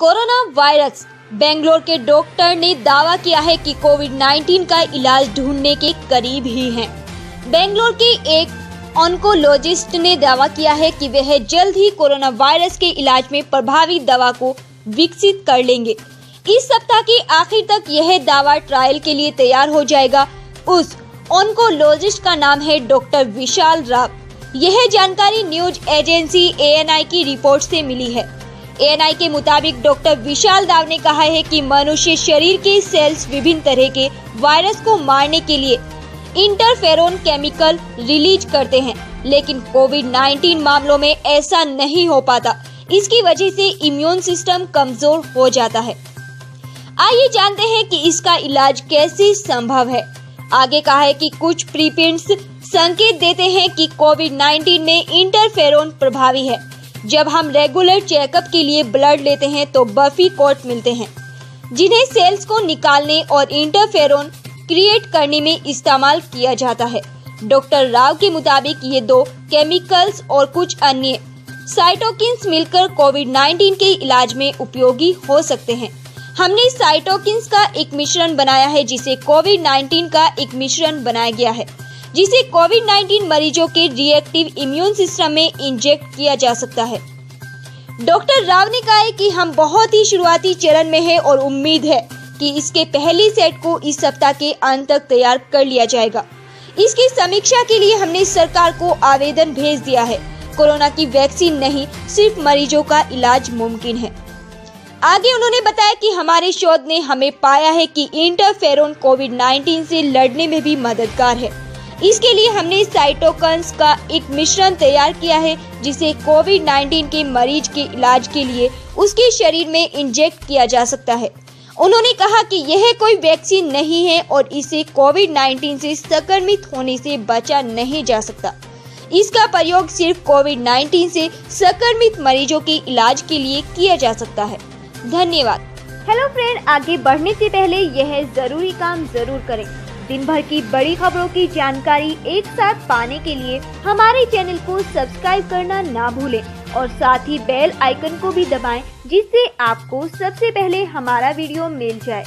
Corona virus. Bangalore के doctor ने दावा किया है कि कोविड 19 का इलाज ढूँढने के करीब ही हैं। बेंगलोर के एक ऑन्कोलॉजिस्ट ने दावा किया है कि वह जल्द ही कोरोना वायरस के इलाज में प्रभावी दवा को विकसित कर लेंगे। इस सप्ताह के आखिर तक यह दावा ट्रायल के लिए तैयार हो जाएगा। उस ऑन्कोलॉजिस्ट का नाम है डॉक्टर विशाल राव। यह जानकारी न्यूज़ एजेंसी एएनआई की रिपोर्ट से मिली है। एएनआई के मुताबिक डॉक्टर विशाल दाव ने कहा है कि मनुष्य शरीर के सेल्स विभिन्न तरह के वायरस को मारने के लिए इंटरफेरोन केमिकल रिलीज़ करते हैं, लेकिन कोविड 19 मामलों में ऐसा नहीं हो पाता। इसकी वजह से इम्यून सिस्टम कमज़ोर हो जाता है। आइए जानते हैं कि इसका इलाज कैसे संभव है। आगे कहा है कि कुछ प्रीपिंट्स संकेत देते हैं कि कोविड 19 में इंटरफेरोन प्रभावी है। जब हम रेगुलर चेकअप के लिए ब्लड लेते हैं तो बफी कोट मिलते हैं। जिन्हें सेल्स को निकालने और इंटरफेरोन क्रिएट करने में इस्तेमाल किया जाता है। डॉक्टर राव के मुताबिक ये दो केमिकल्स और कुछ अन्य साइटोकिन्स मिलकर कोविड 19 के इलाज में उपयोगी हो सकते हैं। हमने साइटोकिन्स का एक मिश्रण बनाया है, जिसे कोविड 19 का एक मिश्रण बनाया गया है। जिसे कोविड 19 मरीजों के रिएक्टिव इम्यून सिस्टम में इंजेक्ट किया जा सकता है। डॉक्टर राव ने कहा कि हम बहुत ही शुरुआती चरण में है और उम्मीद है कि इसके पहले सेट को इस सप्ताह के अंत तक तैयार कर लिया जाएगा। इसकी समीक्षा के लिए हमने सरकार को आवेदन भेज दिया है। कोरोना की वैक्सीन नहीं, सिर्फ़ मरीजों का इलाज मुमकिन है। आगे उन्होंने बताया कि हमारे शोध ने हमें पाया है कि इंटरफेरोन कोविड 19 से लड़ने में भी मददगार है। इसके लिए हमने साइटोकन्स का एक मिश्रण तैयार किया है, जिसे कोविड 19 के मरीज़ के इलाज के लिए उसके शरीर में इंजेक्ट किया जा सकता है। उन्होंने कहा कि यह कोई वैक्सीन नहीं है और इसे कोविड 19 से संक्रमित होने से बचा नहीं जा सकता। इसका प्रयोग सिर्फ़ कोविड 19 से संक्रमित मरीजों के इलाज के लिए किया जा सकता है। धन्यवाद। हेलो फ्रेंड आगे बढ़ने से पहले यह ज़रूरी काम ज़रूर करें। दिन भर की बड़ी खबरों की जानकारी एक साथ पाने के लिए हमारे चैनल को सब्सक्राइब करना ना भूलें और साथ ही बेल आइकन को भी दबाएँ, जिससे आपको सबसे पहले हमारा वीडियो मिल जाए।